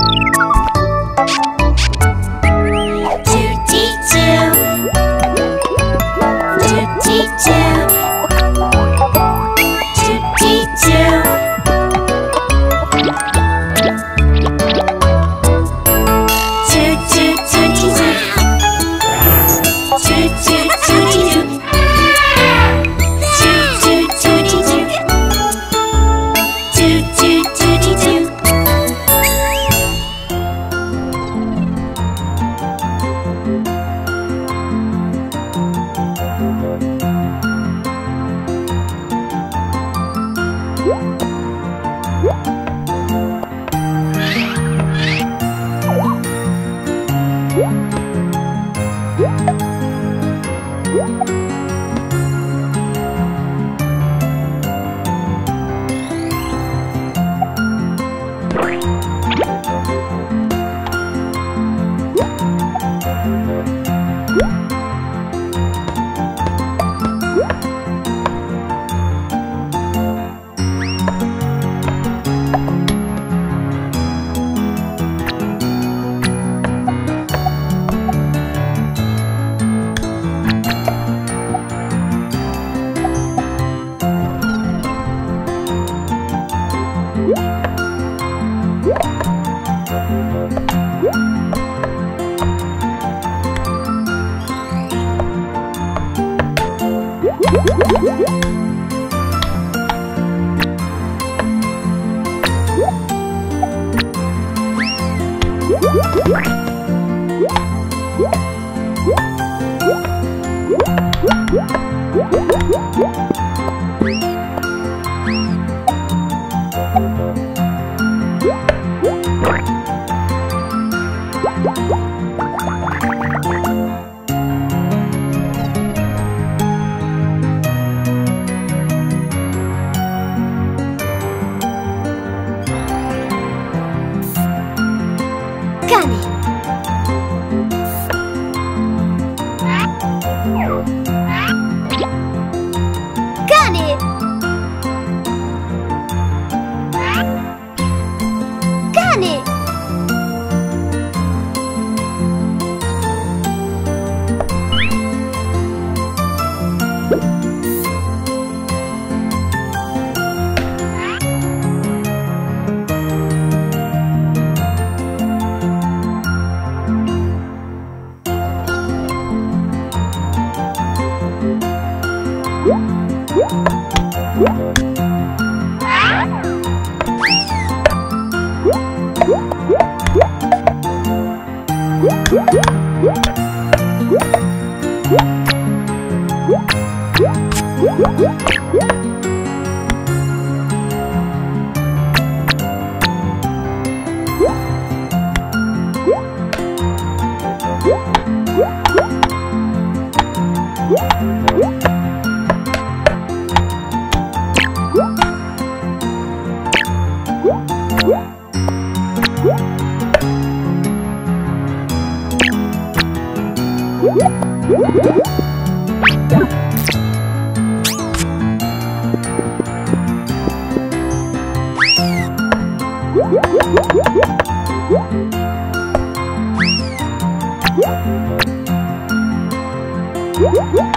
Música Woo! Cavallo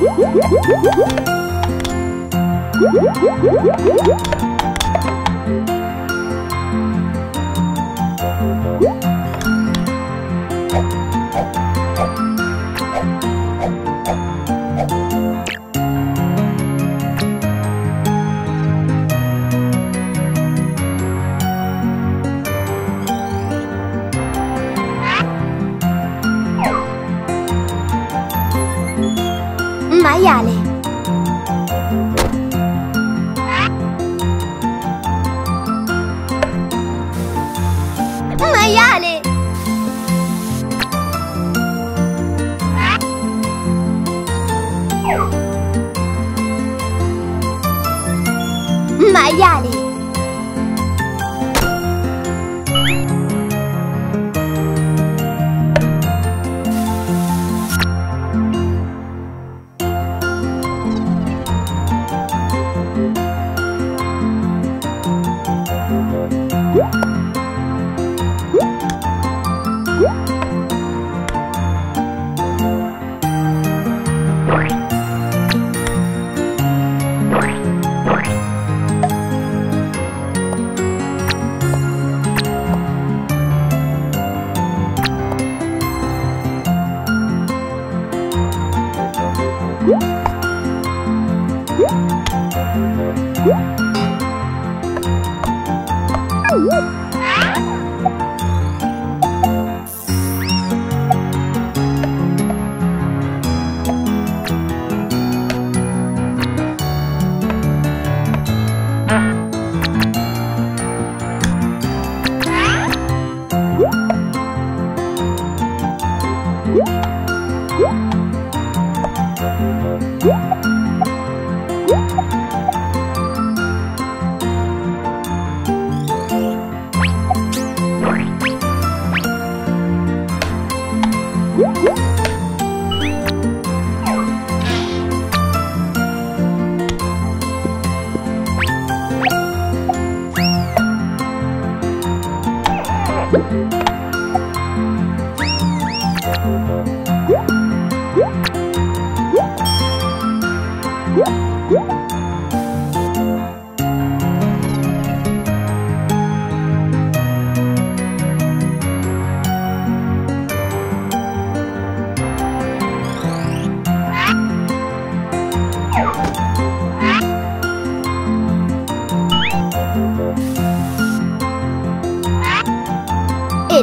Woo! 阿雅嘞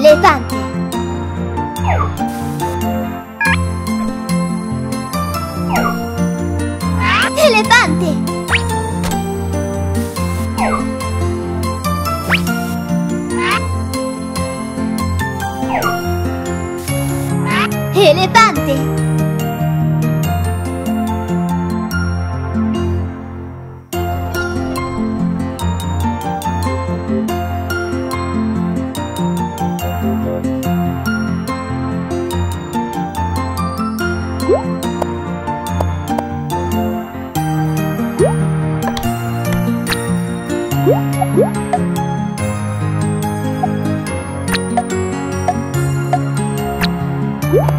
Elefante. Elefante. Elefante. you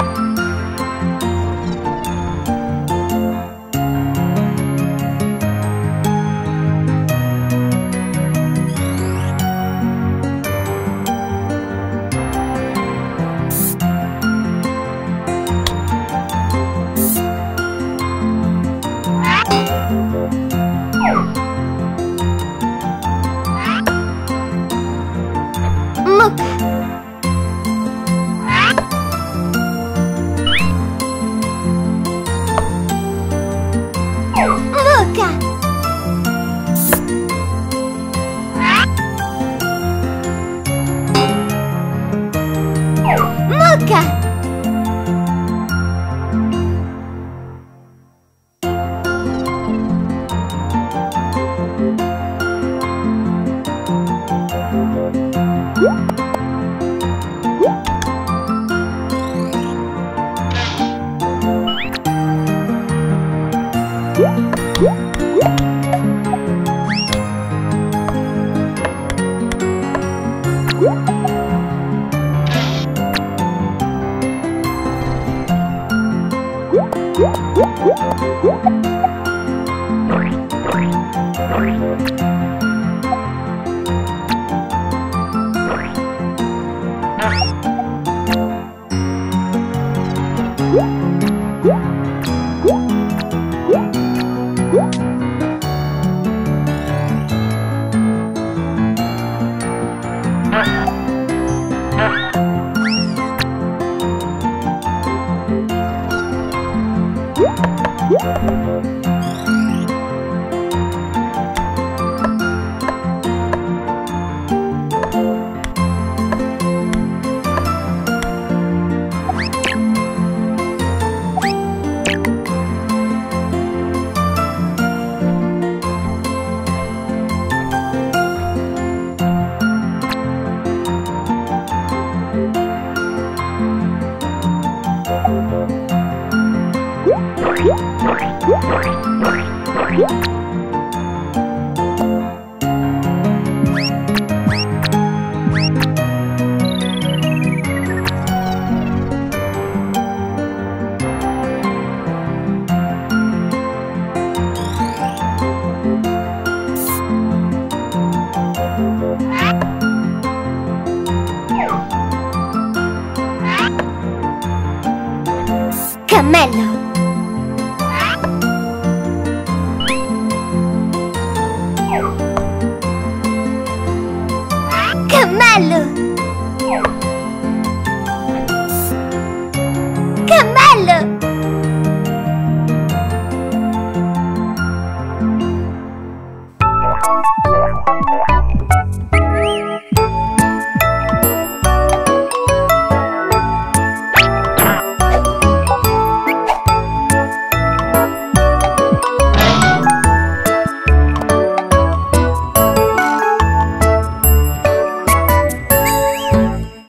看。